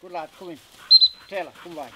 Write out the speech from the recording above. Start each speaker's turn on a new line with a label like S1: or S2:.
S1: Cuidado, lado. Tela, como vai?